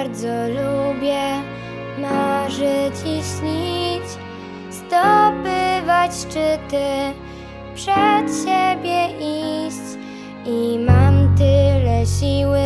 bardzo lubię marzyć i śnić, zdobywać szczyty, przed siebie iść i mam tyle siły.